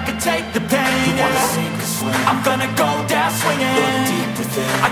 I could take the pain. You wanna yeah. sink or swim? I'm gonna go down swinging. Look deep within. I